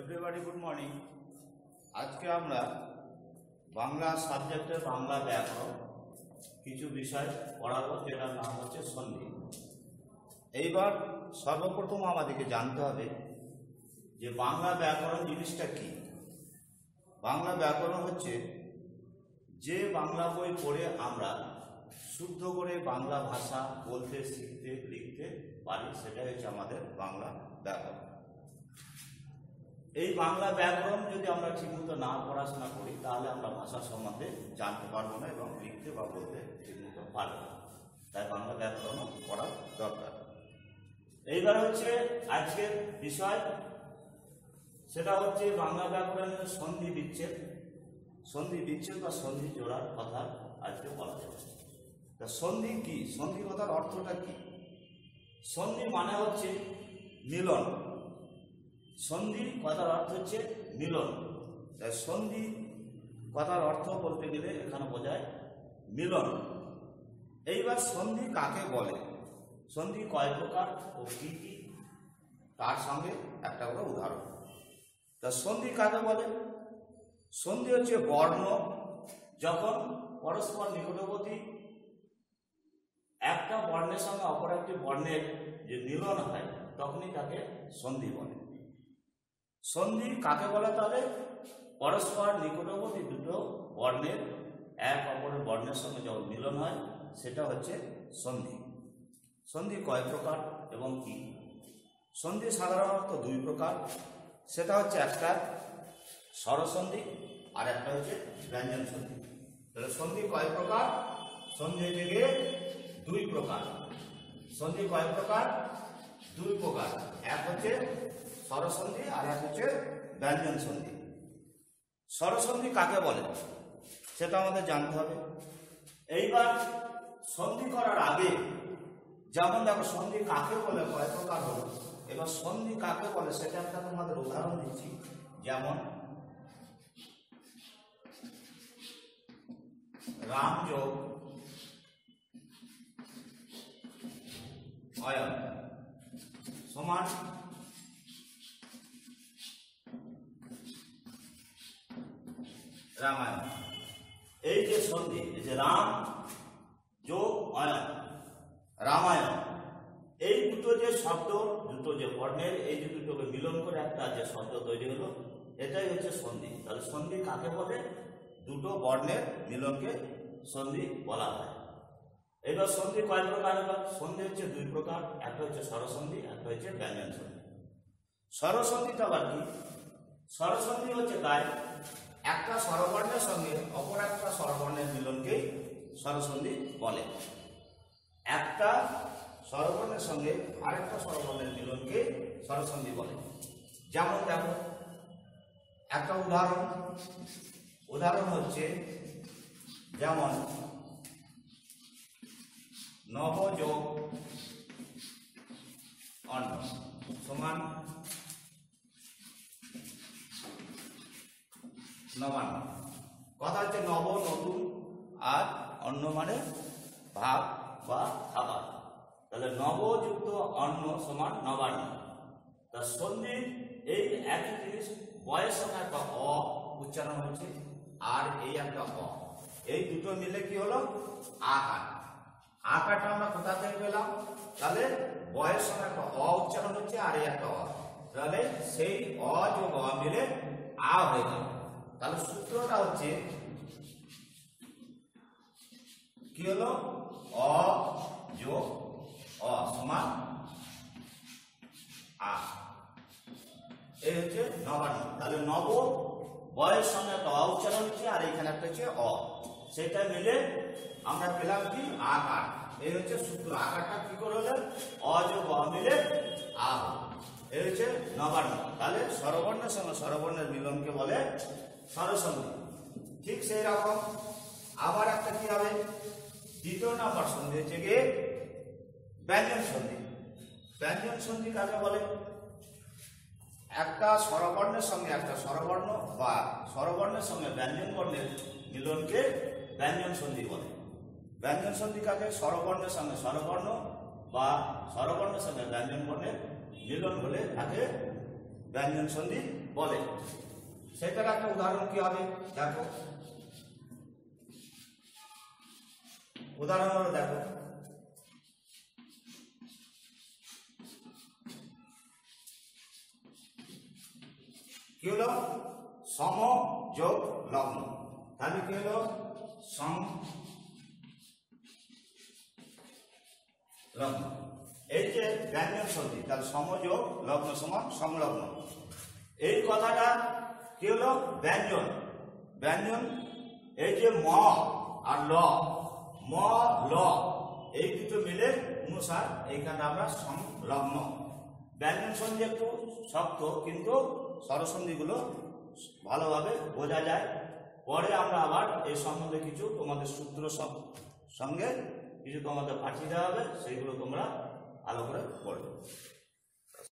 Everybody good morning আজকে আমরা বাংলা সাবজেক্টের বাংলা ব্যাকরণ কিছু বিষয় পড়াবো, যেটার নাম হচ্ছে সন্ধি এইবার সর্বপ্রথম আমাদেরকে জানতে হবে যে বাংলা ব্যাকরণ জিনিসটা কি। বাংলা ব্যাকরণ হচ্ছে যে বাংলা বই পড়ে আমরা শুদ্ধ করে বাংলা ভাষা বলতে, শিখতে, লিখতে পারি, সেটাই হচ্ছে আমাদের বাংলা ব্যাকরণ। এই বাংলা ব্যাকরণ যদি আমরা ঠিকমতো না পড়াশোনা করি, তাহলে আমরা ভাষা সম্বন্ধে জানতে পারব না এবং লিখতে বা বলতে ঠিকমতো পারব না। তাই বাংলা ব্যাকরণ পড়া দরকার। এইবার হচ্ছে আজকের বিষয়, সেটা হচ্ছে বাংলা ব্যাকরণের সন্ধি বিচ্ছেদ। সন্ধি বিচ্ছেদ বা সন্ধি জোড়ার কথা আজকে বলা যাবে তা সন্ধি কি? সন্ধি কথার অর্থটা কি? সন্ধি মানে হচ্ছে মিলন। সন্ধি কথার অর্থ হচ্ছে মিলন। তাই সন্ধি কথার অর্থ বলতে গেলে এখানে বোঝায় মিলন। এইবার সন্ধি কাকে বলে? সন্ধি কয় প্রকার ও কি কি? তার সঙ্গে একটা করে উদাহরণ। তা সন্ধি কাকে বলে? সন্ধি হচ্ছে বর্ণ। যখন পরস্পর নিকটবর্তী একটা বর্ণের সঙ্গে অপর একটি বর্ণের যে মিলন হয়, তখনই তাকে সন্ধি বলে। সন্ধি কাকে বলে তাহলে পরস্পর নিকটবর্তী দুটো বর্ণের, এক অপরের বর্ণের সঙ্গে যখন মিলন হয়, সেটা হচ্ছে সন্ধি। সন্ধি কয় প্রকার এবং কি? সন্ধি সাধারণত দুই প্রকার। সেটা হচ্ছে একটা স্বরসন্ধি আর একটা হচ্ছে ব্যঞ্জন সন্ধি। তাহলে সন্ধি কয় প্রকার? সন্ধি হচ্ছে দুই প্রকার। সন্ধি কয় প্রকার? দুই প্রকার। এক হচ্ছে স্বরসন্ধি আর এক হচ্ছে ব্যঞ্জন সন্ধি। স্বরসন্ধি কাকে বলে? সেটা আমাদের জানতে হবে। এইবার সন্ধি করার আগে, যেমন দেখো সন্ধি কাকে বলে কয় প্রকার হলো। এবার সন্ধি কাকে বলে, সেটা একটা তোমাদের উদাহরণ দিচ্ছি। যেমন, রাম যোগ অয়ন সমান রামায়ণ। এই যে সন্ধি, এই যে রাম, যোগ, অয়ন, রামায়ণ, এই দুটো যে শব্দ, দুটো যে বর্ণের, এই যে দুটোকে মিলন করে একটা যে শব্দ তৈরি হলো, এটাই হচ্ছে সন্ধি। তাহলে সন্ধি কাকে বলে? দুটো বর্ণের মিলনকে সন্ধি বলা হয়। এবার সন্ধি কয় প্রকার সন্ধি হচ্ছে দুই প্রকার, একটা হচ্ছে স্বরসন্ধি, একটা হচ্ছে ব্যঞ্জন সন্ধি। স্বরসন্ধিটা আবার কি? স্বরসন্ধি হচ্ছে তাই একটা স্বরবর্ণের সঙ্গে অপর একটা স্বরবর্ণের মিলনকেই স্বরসন্ধি বলে। একটা স্বরবর্ণের সঙ্গে আরেকটা স্বরবর্ণের মিলনকে স্বরসন্ধি বলে। যেমন দেখো একটা উদাহরণ। উদাহরণ হচ্ছে, যেমন, নবযোগ অন্ন সমান নবান্ন কথা হচ্ছে নব, নতুন আর অন্ন মানে ভাব বা খাবার। তাহলে নবযুক্ত অন্ন সমান নবান্ন। তা সন্ধি, এই একই জিনিস বয়ের সঙ্গে একটা অ উচ্চারণ হচ্ছে, আর এই একটা অ। এই দুটো মিলে কি হলো? আকার। আকারটা আমরা কোথা থেকে পেলাম? তাহলে বয়ের সঙ্গে একটা অ উচ্চারণ হচ্ছে, আর এই একটা অ। তাহলে সেই অ যোগ অ মিলে আ হয়ে গেল। তাহলে সূত্রটা হচ্ছে কি হলো? অ যোগ অ সমান আ। এই হচ্ছে নবান্ন। তাহলে নব বয়ের সঙ্গে একটা অ উচ্চারণ হচ্ছে, আর এখানে একটা হচ্ছে অ। সেটা মিলে আমরা পেলাম কি? আকার। এই হচ্ছে সূত্র। আকারটা কি করে হলো? অ যোগ অ মিলে আ। এই হচ্ছে নবান্ন। তাহলে স্বরবর্ণের সঙ্গে স্বরবর্ণের মিলনকে বলে স্বরসন্ধি ঠিক সেই রকম আবার একটা কি হবে? দ্বিতীয় নাম্বার সন্ধি হচ্ছে গিয়ে ব্যঞ্জন সন্ধি। ব্যঞ্জন সন্ধি কাকে বলে? একটা স্বরবর্ণের সঙ্গে একটা স্বরবর্ণ বা স্বরবর্ণের সঙ্গে ব্যঞ্জন বর্ণের মিলনকে ব্যঞ্জন সন্ধি বলে। ব্যঞ্জন সন্ধি কাকে? স্বরবর্ণের সঙ্গে স্বরবর্ণ বা স্বরবর্ণের সঙ্গে ব্যঞ্জন বর্ণের মিলন হলে তাকে ব্যঞ্জন সন্ধি বলে। সেটার একটা উদাহরণ কি হবে? দেখো। উদাহরণ হলো দেখো। কি হলো? সম যোগ লগ্ন। তাহলে কি হলো? সম লগ্ন। এই যে ব্যঞ্জন সন্ধি, তাহলে সমযোগ লগ্ন সমান সংলগ্ন এই কথাটা কি হলো ব্যঞ্জন ব্যঞ্জন এই যে ম আর ল, ম, ল, এই দুটো মিলে অনুসার এইখানে আমরা সংলগ্ন। ব্যঞ্জন সন্ধি একটু শক্ত, কিন্তু স্বরসন্ধিগুলো ভালোভাবে বোঝা যায়। পরে আমরা আবার এই সম্বন্ধে কিছু তোমাদের সূত্র সঙ্গে, কিছু তোমাদের পাঠিয়ে দেওয়া হবে, সেইগুলো তোমরা ভালো করে পড়বে